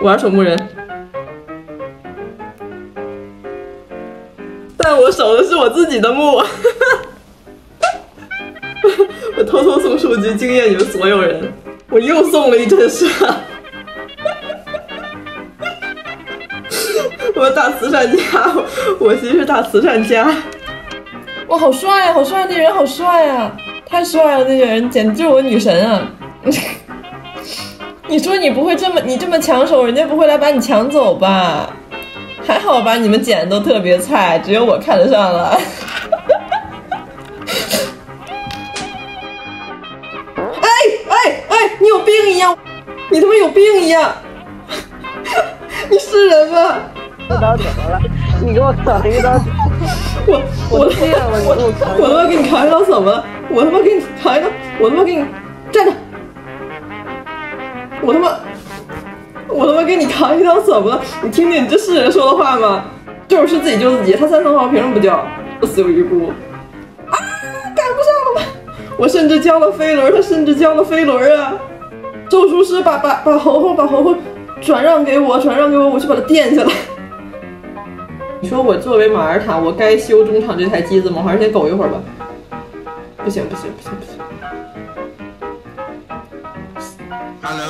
我玩守墓人，但我守的是我自己的墓。我偷偷送手机，惊艳你们所有人。我又送了一阵杀。我大慈善家，我其实是大慈善家。哇，好帅啊，好帅！那人好帅啊，太帅了！那个人简直就是我女神啊！你说你不会这么，你这么抢手，人家不会来把你抢走吧？还好吧，你们捡的都特别菜，只有我看得上了。哎哎哎，你有病一样，你他妈有病一样！你是人吗？一刀怎么了？你给我扛一刀！我我他妈我我他妈给你扛一刀怎么了？我他妈给你扛一刀！我他妈给你站着！我他妈我他妈给你扛一刀怎么了？你听听你这是人说的话吗？就是自己救自己，他三分号凭什么不交？死有余辜！啊，赶不上了吧？我甚至交了飞轮，他甚至交了飞轮啊！咒术师把把把猴猴把猴猴转让给我，转让给我，我去把它垫下来。你说我作为马尔塔，我该修中场这台机子吗？我还是先苟一会儿吧？不行不行不行不行！Hello，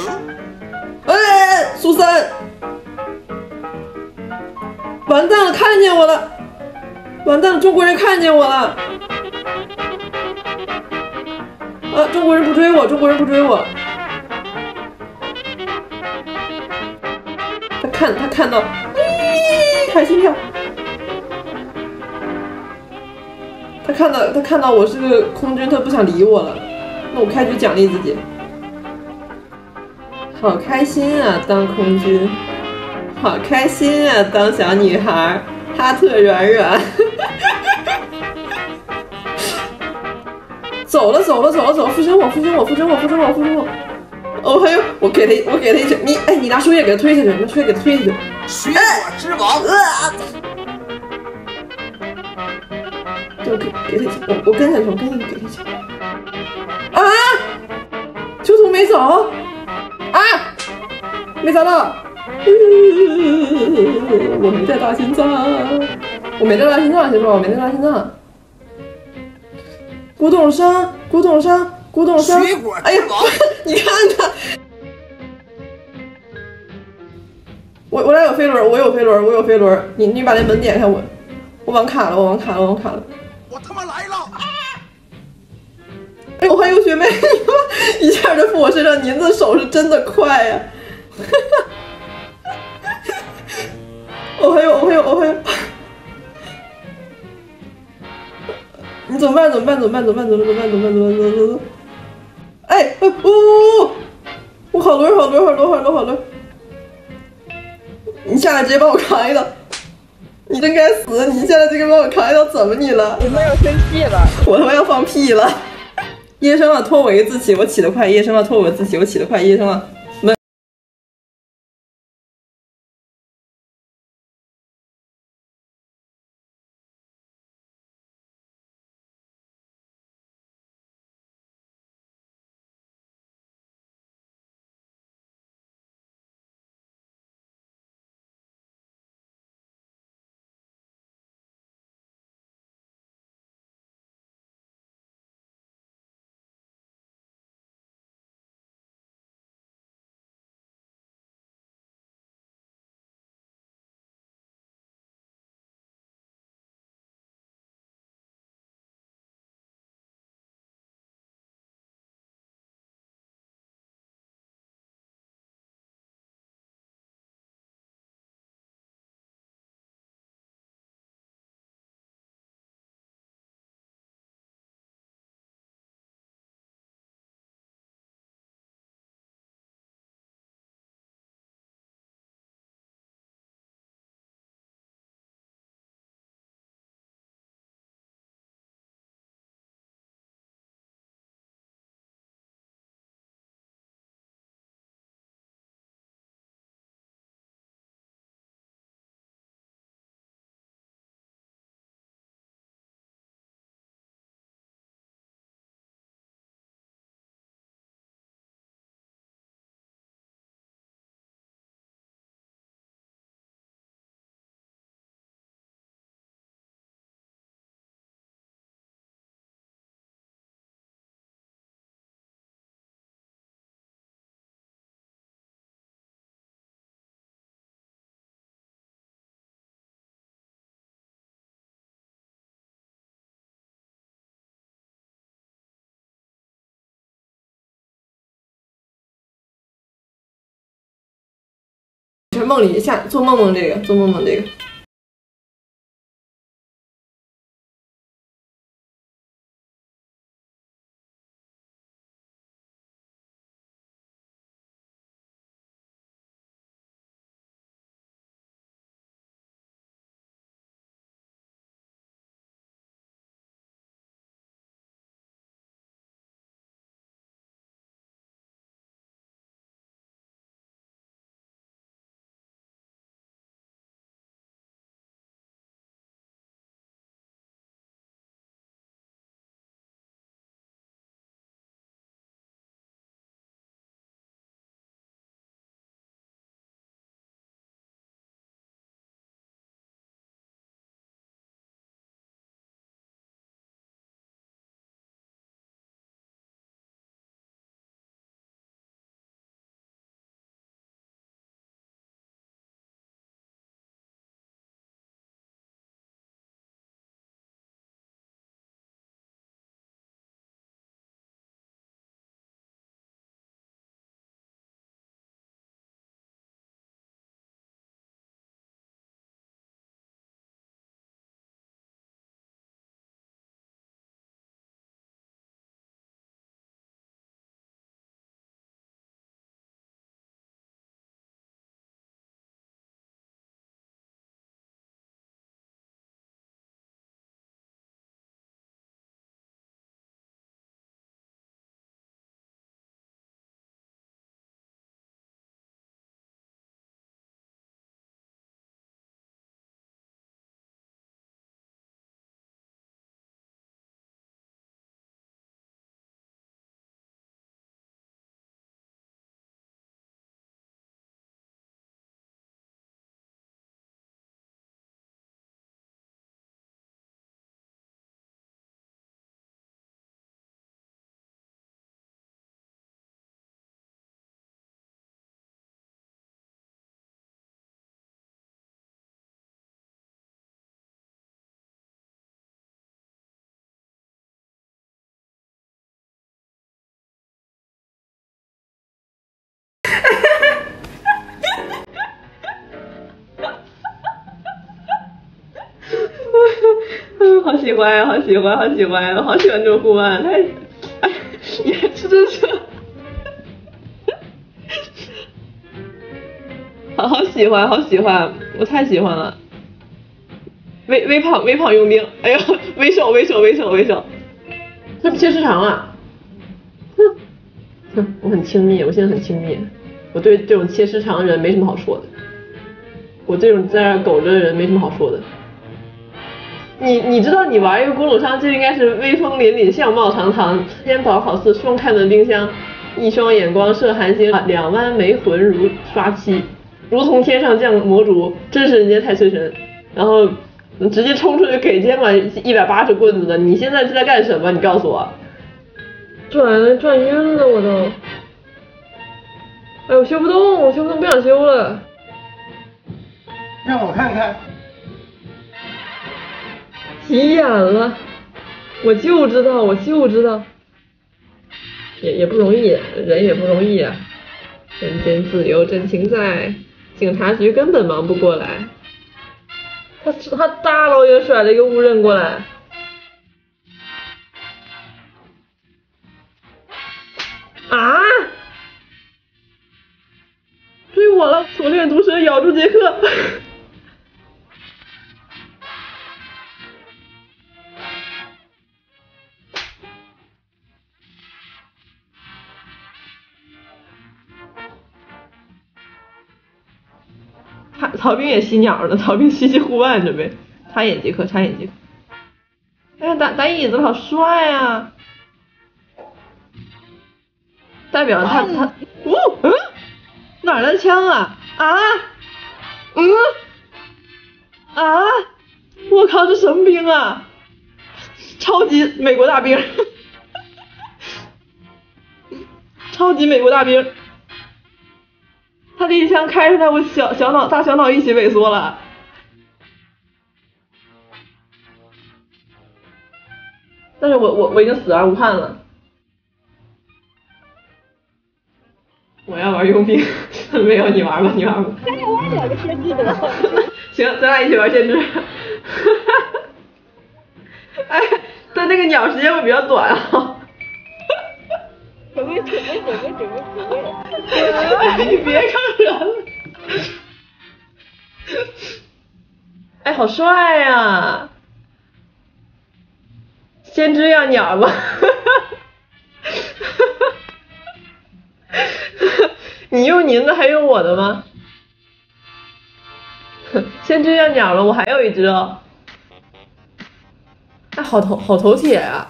哎，苏三，完蛋了，看见我了，完蛋了，中国人看见我了！啊，中国人不追我，中国人不追我。他看他看到，咦，开心跳。他看到他看到我是个空军，他不想理我了。那我开局奖励自己，好开心啊！当空军，好开心啊！当小女孩，哈特软软。走了走了走了走了，附身我附身我附身我附身我附身我。哦，还有我给他我给他一拳，你哎你拿树叶给他推下去，拿树叶给他推下去。水果之王。就给给他，我我跟下去，我跟下去给他一拳。啊！秋桐没走啊！没找到。我没带大心脏，我没带大心脏，媳妇我没带大心脏。古董商，古董商，古董商。水果哎呀，你看他。我我俩有飞轮，我有飞轮，我有飞轮。你你把那门点开，我我网卡了，我网卡了，我网卡了。我他妈来了！哎，我还有学妹，一下就附我身上，您的手是真的快呀！我还有，我还有，我还有，你走慢走，慢走，慢走，慢走，慢走，慢走，慢走，慢走，慢走，哎，呜，我好轮，好轮，好轮，好轮，好轮，你下来直接帮我扛一个，你真该死，你下来直接帮我扛一个，怎么你了？你他妈要生气了，我他妈要放屁了。夜深了，拖我一个字起，我起得快；夜深了，拖我个字起，我起得快；夜深了。梦里下做梦梦这个，做梦梦这个。喜欢呀，好喜欢，好喜欢呀，好喜欢这种互换，太，哎，也是真是，好好喜欢，好喜欢，我太喜欢了。微微胖微胖佣兵，哎呦，微瘦微瘦微瘦微瘦，这不切时长啊？哼，哼，我很亲密，我现在很亲密，我对这种切时长的人没什么好说的，我这种在那苟着的人没什么好说的。你你知道你玩一个古鲁商就应该是威风凛凛、相貌堂堂，肩膀好似双开门冰箱，一双眼光射寒星，两弯眉魂如刷漆，如同天上降魔烛，真是人间太岁神。然后直接冲出去给肩膀一百八十棍子的，你现在是在干什么？你告诉我。转转晕了我都，哎我修不动，我修不动，不想修了。让我看看。急眼了，我就知道，我就知道，也也不容易，人也不容易啊。人间自有真情在，警察局根本忙不过来。他他大老远甩了一个误认过来，啊！追我了！锁链毒蛇咬住杰克。曹兵也吸鸟呢，曹兵吸吸护腕准备插眼即可，插眼即可。哎呀，打打椅子好帅啊！代表他他，哦嗯，哪来的枪啊？啊？嗯？啊？我靠，这什么兵啊？超级美国大兵，超级美国大兵。他这一枪开出来，我小小脑大小脑一起萎缩了。但是我我我已经死而无憾了。我要玩佣兵。没有，你玩吧，你玩吧。咱俩玩两个得。行，咱俩一起玩先知。哎，但那个鸟时间会比较短啊。准备准备准备准备。你别看人了。哎，好帅呀、先知要鸟吗？你用您的还用我的吗？先知要鸟了，我还有一只哦。哎，好头好头铁啊！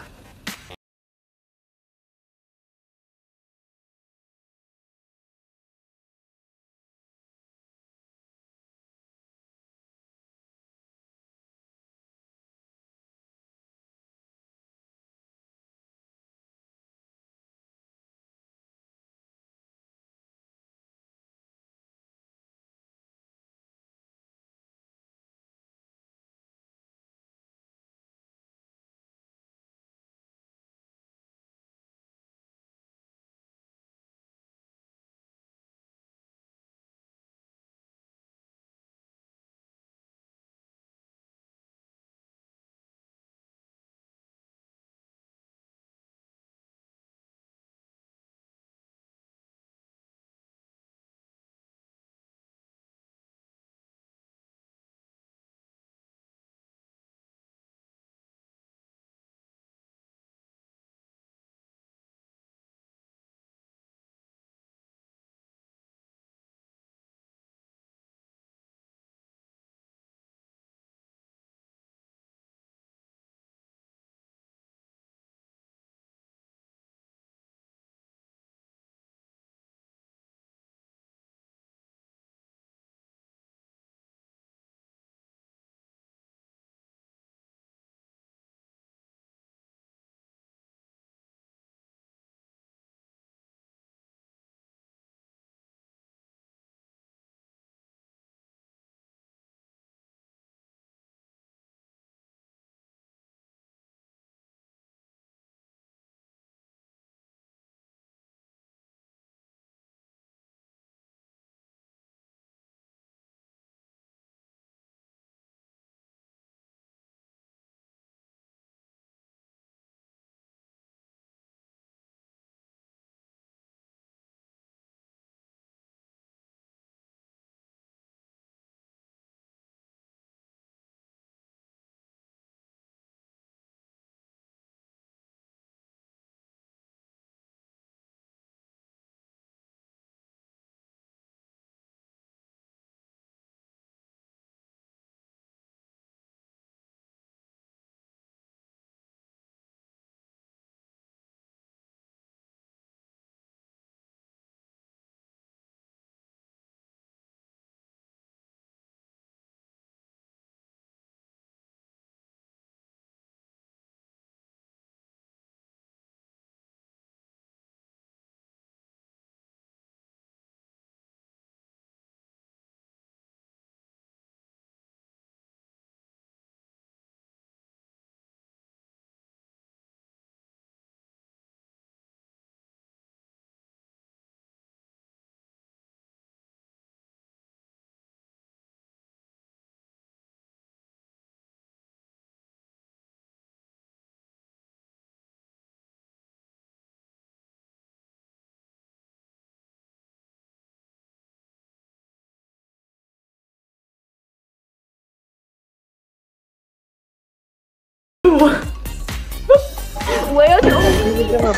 我 我要求你这么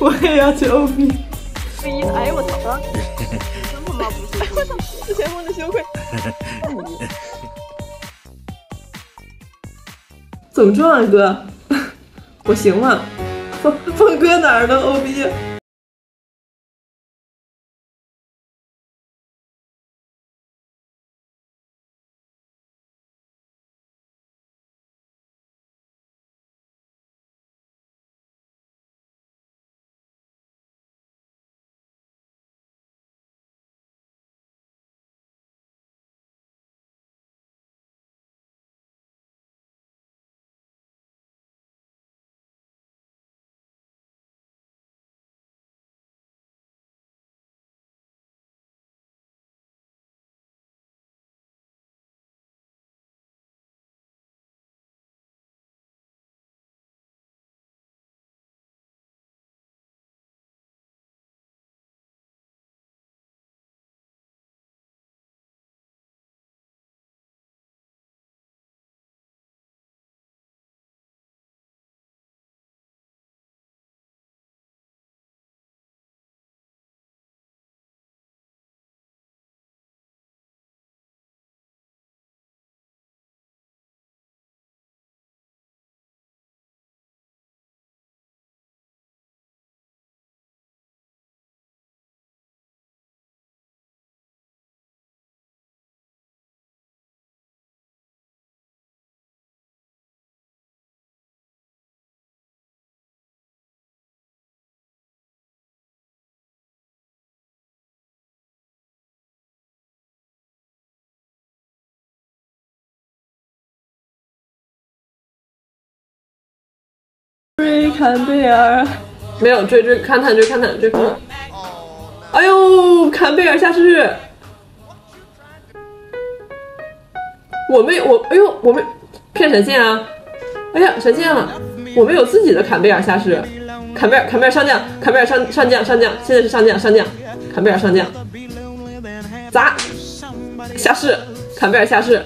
我也要去 OP。逼的，哎呦我操！真他妈不是！我操，是前锋的羞愧。怎么装啊哥？我行吗？峰峰哥哪儿的 OB？追坎贝尔，没有追追勘探追勘探追勘探。哎呦，坎贝尔下士！我们我哎呦，我们骗闪现啊！哎呀，闪现了！我们有自己的坎贝尔下士，坎贝尔坎贝尔上将，坎贝尔上上将上将，现在是上将上将，坎贝尔上将，砸下士，坎贝尔下士，